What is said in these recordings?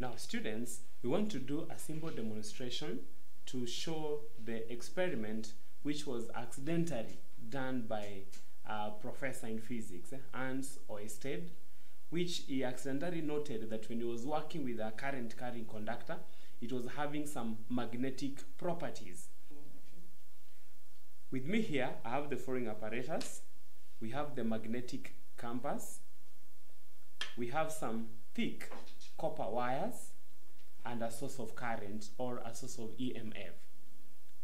Now, students, we want to do a simple demonstration to show the experiment which was accidentally done by a professor in physics, Hans Oersted, which he accidentally noted that when he was working with a current carrying conductor, it was having some magnetic properties. With me here, I have the following apparatus. We have the magnetic compass. We have some thick copper wires and a source of current or a source of EMF.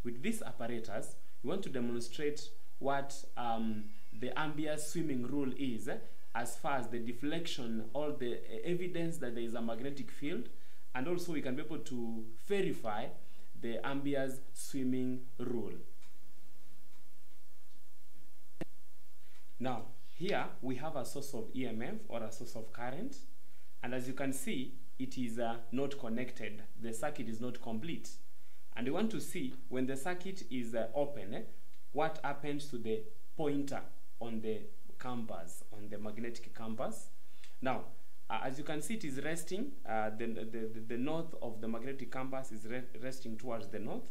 With this apparatus, we want to demonstrate what um, the Ampere's swimming rule is eh, as far as the deflection, all the uh, evidence that there is a magnetic field, and also we can be able to verify the Ampere's swimming rule. Now, here we have a source of EMF or a source of current, and as you can see, it is uh, not connected. The circuit is not complete. And we want to see when the circuit is uh, open, eh, what happens to the pointer on the compass, on the magnetic compass. Now, uh, as you can see, it is resting. Uh, the, the, the, north of the magnetic compass is re resting towards the north.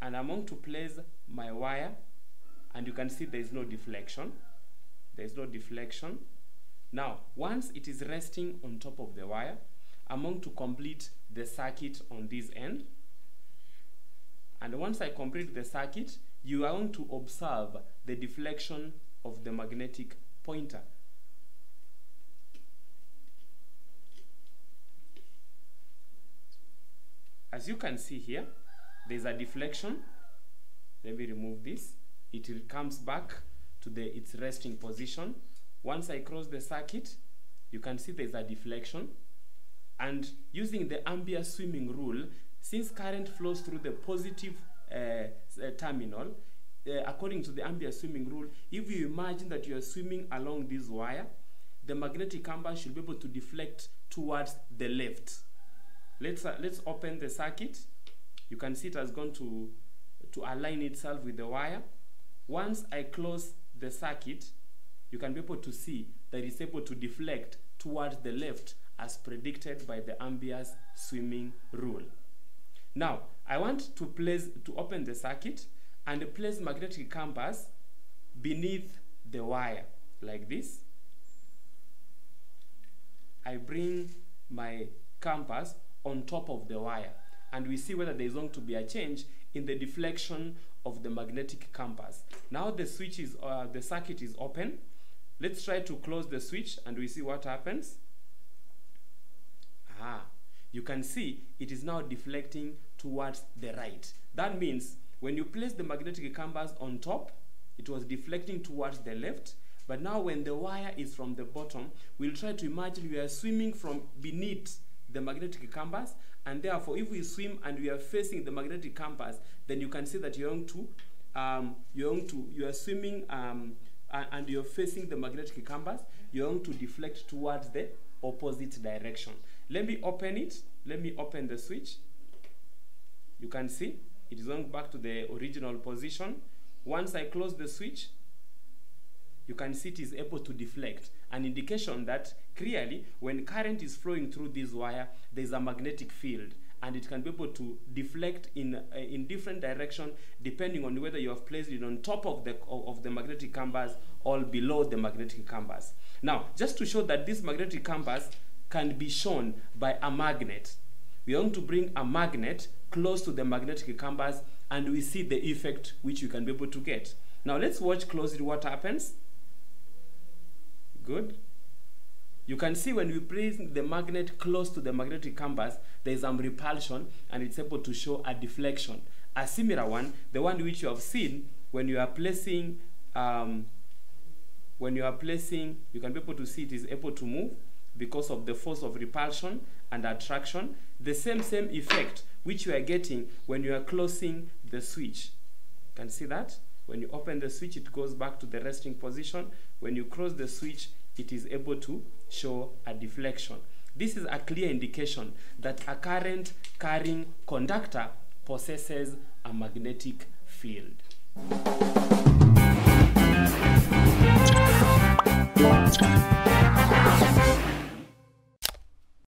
And I'm going to place my wire, and you can see there is no deflection. There is no deflection. Now, once it is resting on top of the wire, I'm going to complete the circuit on this end. And once I complete the circuit, you are going to observe the deflection of the magnetic pointer. As you can see here, there's a deflection. Let me remove this. It comes back to the its resting position. Once I cross the circuit, you can see there's a deflection. And using the Ampere swimming rule, since current flows through the positive uh, uh, terminal, uh, according to the Ampere swimming rule, if you imagine that you are swimming along this wire, the magnetic compass should be able to deflect towards the left. Let's, uh, let's open the circuit. You can see it has gone to, to align itself with the wire. Once I close the circuit, you can be able to see that it's able to deflect towards the left as predicted by the Ampere's swimming rule. Now, I want to place to open the circuit and place magnetic compass beneath the wire like this. I bring my compass on top of the wire and we see whether there is going to be a change in the deflection of the magnetic compass. Now the switch is, uh, the circuit is open. Let's try to close the switch and we see what happens. Ah, you can see it is now deflecting towards the right. That means when you place the magnetic compass on top, it was deflecting towards the left. But now when the wire is from the bottom, we'll try to imagine we are swimming from beneath the magnetic compass. And therefore, if we swim and we are facing the magnetic compass, then you can see that you're going to, um, you're going to, you are swimming um, and you're facing the magnetic compass, you're going to deflect towards the opposite direction. Let me open it. Let me open the switch. You can see it is going back to the original position. Once I close the switch, you can see it is able to deflect, an indication that clearly when current is flowing through this wire, there is a magnetic field and it can be able to deflect in uh, in different direction depending on whether you have placed it on top of the of, the magnetic compass or below the magnetic compass. Now, just to show that this magnetic compass can be shown by a magnet, we going to bring a magnet close to the magnetic compass and we see the effect which you can be able to get. Now let's watch closely what happens. Good. You can see when we place the magnet close to the magnetic compass, there is some repulsion and it's able to show a deflection. A similar one, the one which you have seen when you are placing, um, when you are placing, you can be able to see it is able to move because of the force of repulsion and attraction. The same, same effect which you are getting when you are closing the switch. You can see that? When you open the switch, it goes back to the resting position. When you close the switch, it is able to show a deflection. This is a clear indication that a current carrying conductor possesses a magnetic field.